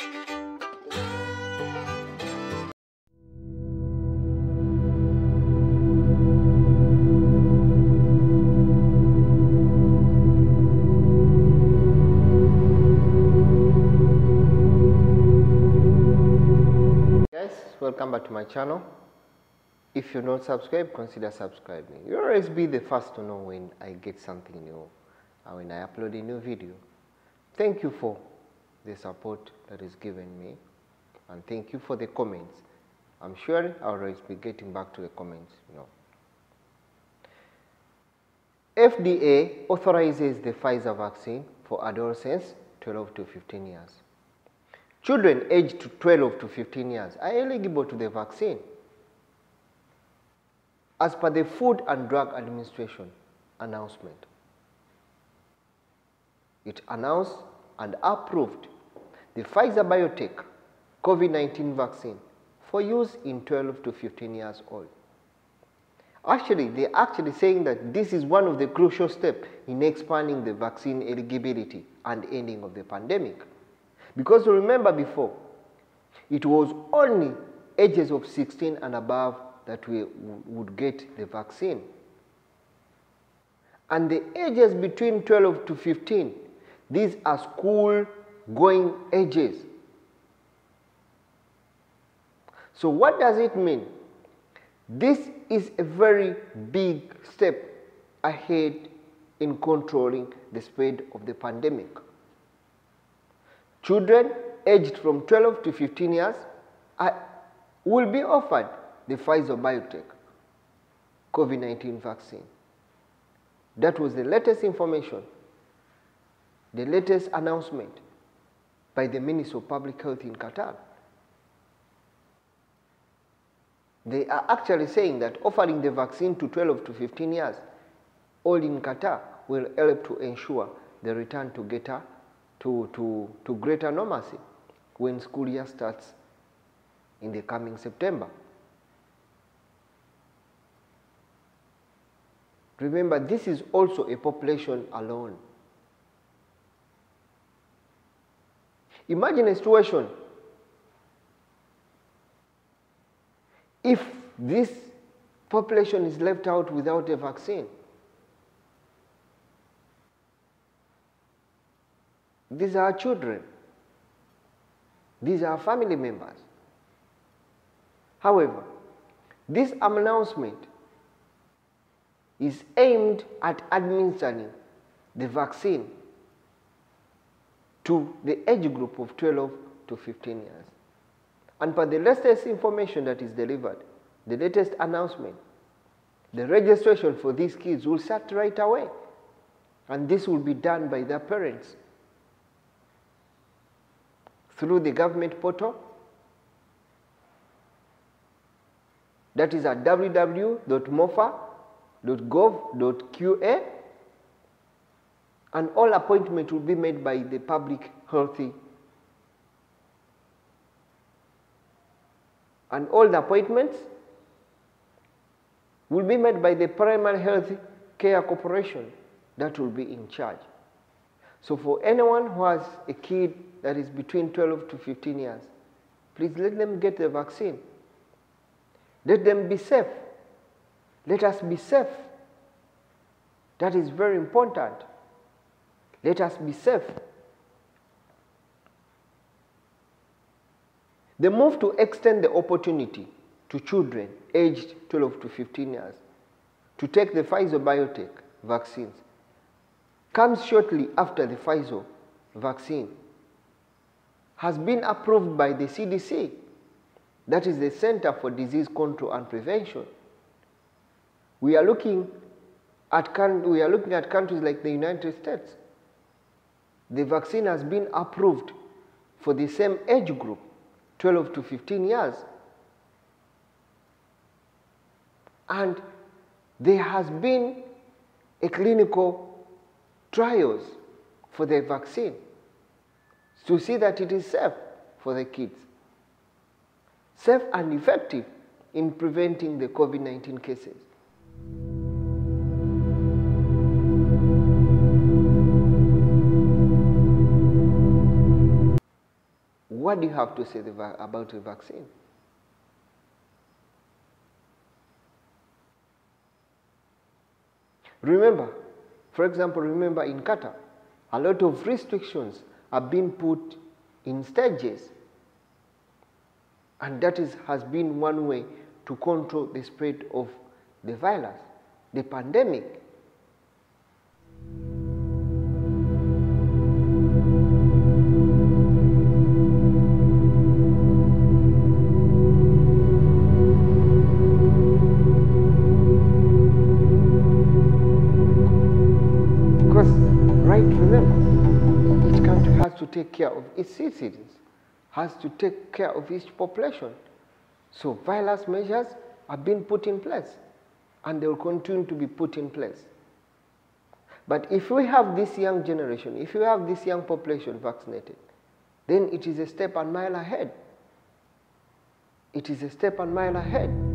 Guys, welcome back to my channel. If you're not subscribed, consider subscribing. You'll always be the first to know when I get something new or when I upload a new video. Thank you for the support that is given me and thank you for the comments. I'm sure I'll always be getting back to the comments, you know. FDA authorizes the Pfizer vaccine for adolescents 12 to 15 years. Children aged 12 to 15 years are eligible to the vaccine. As per the Food and Drug Administration announcement, it announced and approved the Pfizer BioNTech COVID 19 vaccine for use in 12 to 15 years old. Actually, they're actually saying that this is one of the crucial steps in expanding the vaccine eligibility and ending of the pandemic. Because remember before, it was only ages of 16 and above that we would get the vaccine. And the ages between 12 to 15, these are school going ages. So, what does it mean? This is a very big step ahead in controlling the spread of the pandemic. Children aged from 12 to 15 years are, will be offered the Pfizer BioNTech COVID 19 vaccine. That was the latest information, the latest announcement by the Minister of Public Health in Qatar. They are actually saying that offering the vaccine to 12 to 15 years old in Qatar will help to ensure the return to greater, to, to, to greater normalcy when school year starts in the coming September. Remember, this is also a population alone. Imagine a situation if this population is left out without a vaccine. These are children. These are family members. However, this announcement is aimed at administering the vaccine to the age group of 12 to 15 years. And per the latest information that is delivered, the latest announcement, the registration for these kids will start right away. And this will be done by their parents through the government portal. That is at www.moph.gov.qa and all appointments will be made by the public healthy and all the appointments will be made by the primary health care corporation that will be in charge. So for anyone who has a kid that is between 12 to 15 years, please let them get the vaccine. Let them be safe. Let us be safe. That is very important. Let us be safe. The move to extend the opportunity to children aged 12 to 15 years to take the Pfizer BioNTech vaccines comes shortly after the Pfizer vaccine has been approved by the CDC, that is the Center for Disease Control and Prevention. We are looking at, we are looking at countries like the United States. The vaccine has been approved for the same age group, 12 to 15 years. And there has been a clinical trials for the vaccine to see that it is safe for the kids, safe and effective in preventing the COVID-19 cases. What do you have to say the about the vaccine? Remember, for example, remember in Qatar, a lot of restrictions are being put in stages. And that is, has been one way to control the spread of the virus, the pandemic. Remember, each country has to take care of its citizens, has to take care of its population. So, virus measures have been put in place and they will continue to be put in place. But if we have this young generation, if we have this young population vaccinated, then it is a step and mile ahead. It is a step and mile ahead.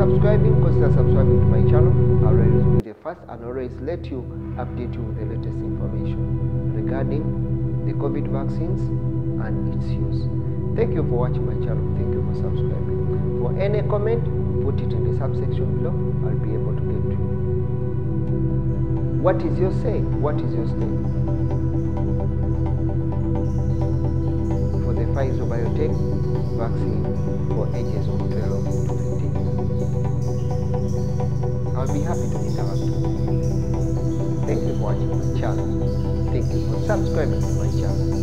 Subscribing, consider subscribing to my channel. I'll always be the first and always let you update you with the latest information regarding the COVID vaccines and its use. Thank you for watching my channel. Thank you for subscribing. For any comment, put it in the subsection below. I'll be able to get to you. What is your say? What is your stake? For the Pfizer Biotech vaccine for ages of 12 to 15 I'll be happy to interact with you. Thank you for watching my channel. Thank you for subscribing to my channel.